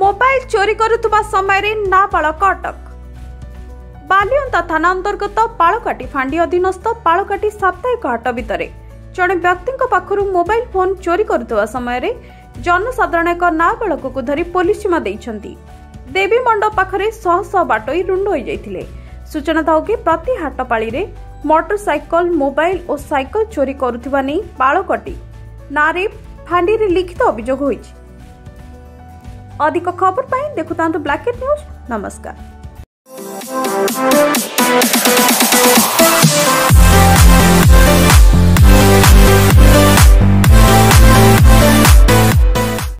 Mobile ଚୋରି କରୁଥିବା ସମୟରେ ନାବାଳକ ଅଟକ। ବାଲିଅନ୍ତା ଥାନା ଅନ୍ତର୍ଗତ ପାଳକାଟି ଫାଣ୍ଡି ଅଧୀନସ୍ଥ ପାଳକାଟି ସାପ୍ତାହିକ ହାଟ ଭିତରେ ଜଣେ ବ୍ୟକ୍ତିଙ୍କ ପାଖରୁ ମୋବାଇଲ ଫୋନ ଚୋରି କରୁଥିବା ସମୟରେ ଜନସାଧାରଣ ଏକ ନାବାଳକକୁ ଧରି ପୋଲିସ ଜିମା ଦେଇଛନ୍ତି। ଦେବୀ ମଣ୍ଡପ ପାଖରେ ଶହ ଶହ ବାଟୋଇ ରୁଣ୍ଡ ହୋଇଯାଇଥିଲେ। ସୂଚନା ଥାଉ କି ପ୍ରତି ହାଟପାଳିରେ ମୋଟର ସାଇକେଲ ମୋବାଇଲ ଓ ସାଇକେଲ ଚୋରି କରୁଥିବା ନେଇ ପାଳକଟି ନାଁରେ ଫାଣ୍ଡିରେ ଲିଖିତ ଅଭିଯୋଗ ହୋଇଛି। ଅଧିକ ଖବର ପାଇଁ ଦେଖୁଥାନ୍ତୁ ବ୍ଲାକେଟ୍ ନ୍ୟୁଜ୍ ନମସ୍କାର